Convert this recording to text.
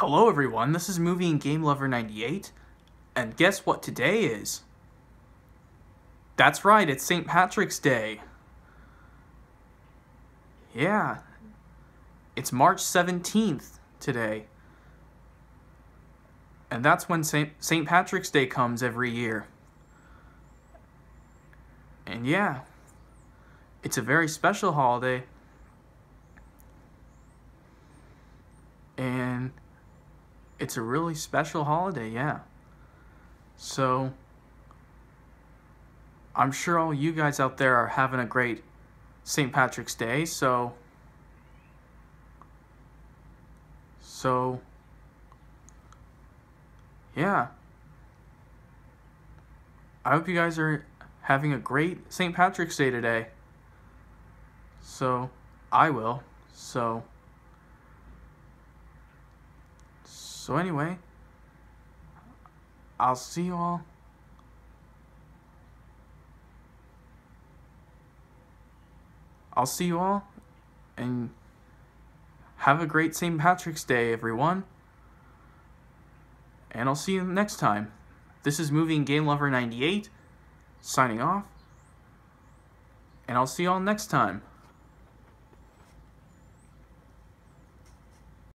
Hello everyone, this is Movie and Game Lover 98, and guess what today is? That's right, it's St. Patrick's Day. Yeah, it's March 17th today. And that's when St. Patrick's Day comes every year. And yeah, it's a very special holiday. And it's a really special holiday, yeah. So, I'm sure all you guys out there are having a great St. Patrick's Day, so. So. Yeah. I hope you guys are having a great St. Patrick's Day today. So, I will. So. So anyway, I'll see you all. I'll see you all and have a great St. Patrick's Day, everyone. And I'll see you next time. This is Movie and Game Lover 98, signing off. And I'll see you all next time.